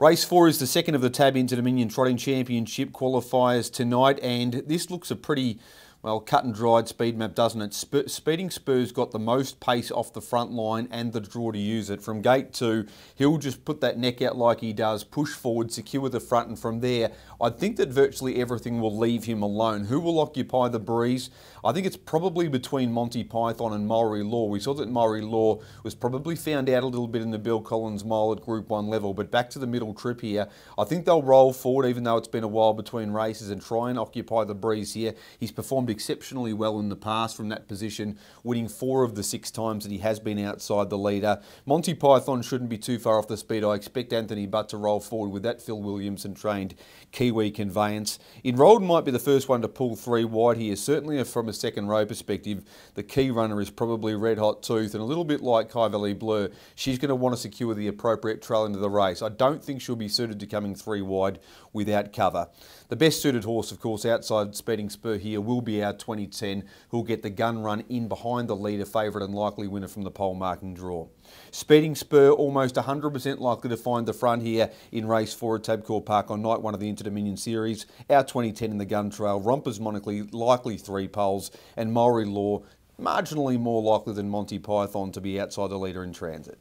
Race four is the second of the Tab Inter Dominion Trotting Championship qualifiers tonight, and this looks a pretty well, cut and dried speed map, doesn't it? Sp Speeding Spurs got the most pace off the front line and the draw to use it. From gate two, he'll just put that neck out like he does, push forward, secure the front, and from there, I think that virtually everything will leave him alone. Who will occupy the breeze? I think it's probably between Monty Python and Maori Law. We saw that Maori Law was probably found out a little bit in the Bill Collins mile at Group 1 level, but back to the middle trip here. I think they'll roll forward, even though it's been a while between races, and try and occupy the breeze here. He's performed performed exceptionally well in the past from that position, winning four of the six times that he has been outside the leader. Monty Python shouldn't be too far off the speed. I expect Anthony Butt to roll forward with that Phil Williamson trained Kiwi conveyance. Enrolled might be the first one to pull three wide here. Certainly from a second row perspective, the key runner is probably Red Hot Tooth and a little bit like Kyvalley Blur. She's going to want to secure the appropriate trail into the race. I don't think she'll be suited to coming three wide without cover. The best suited horse, of course, outside Speeding Spur here will be our 2010, who'll get the gun run in behind the leader favourite and likely winner from the pole marking draw. Speeding Spur almost 100% likely to find the front here in race four at Tabcorp Park on night one of the Inter Dominion Series. Our 2010 in the gun trail, Rompers Monically likely three poles, and Maori Law marginally more likely than Monty Python to be outside the leader in transit.